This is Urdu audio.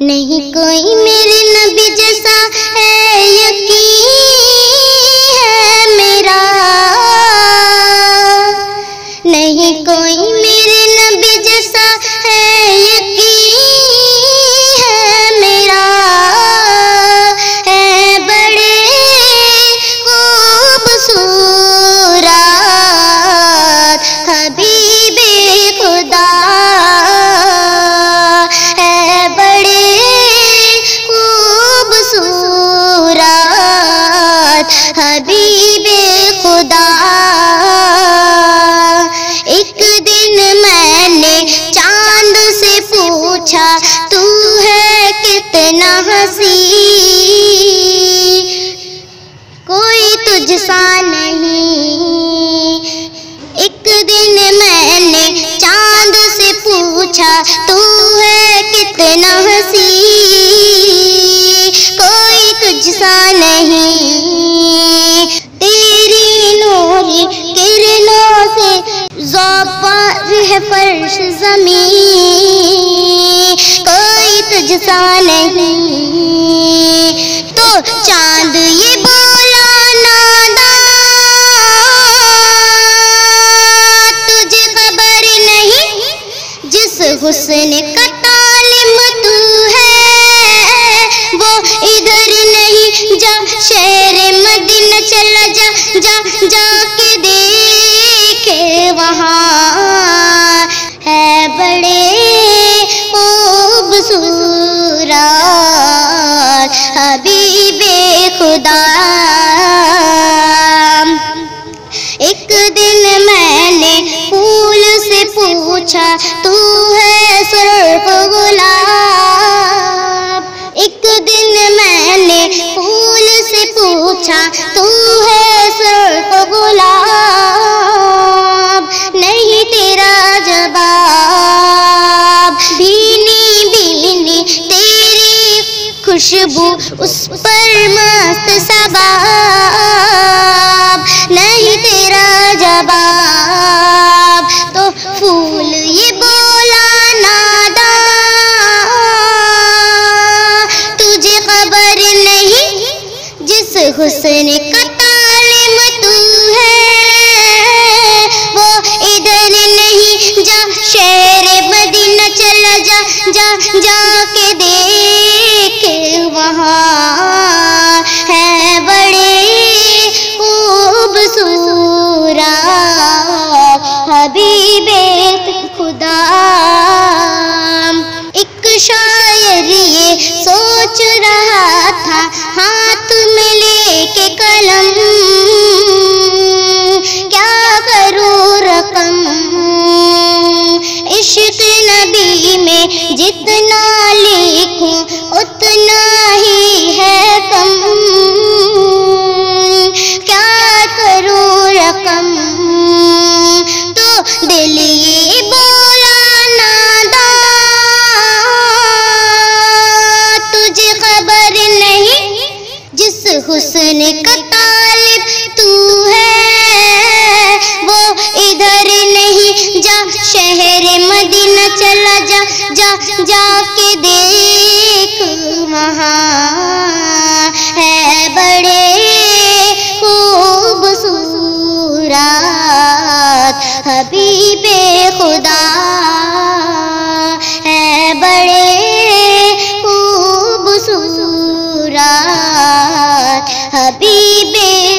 نہیں کوئی میرے نبی جیسا ہے یقین۔ حبیب خدا، ایک دن میں نے چاند سے پوچھا، تو ہے کتنا ہنسی؟ کوئی تجھ سا نہیں۔ ایک دن میں نے چاند سے پوچھا، تو ہے کتنا ہنسی؟ کوئی تجھ سا نہیں۔ چاند یہ بولا نادا تجھے خبر نہیں جس حسن کا تعلیم تو ہے، وہ ادھر نہیں، جا شہر مدینہ چلا جا جا جا کے دیکھے وہاں۔ ایک دن میں نے پھول سے پوچھا، تو ہے سرخ گلاب۔ ایک دن میں نے پھول سے پوچھا خوشبو اس پر مست سباب، نہیں تیرا جواب، تو پھول یہ بولا نادا۔ تجھے خبر نہیں، جس حسن کا جا شہر مدینہ چلا جا جا جا کے دیکھ۔ وہاں حسن کا طالب تو ہے۔ وہ ادھر نہیں، جا شہر مدینہ چلا جا جا جا کے دیکھ وہاں ہے بڑے خوبصورت حبیب خدا۔ ہے بڑے خوبصورت حبیب خدا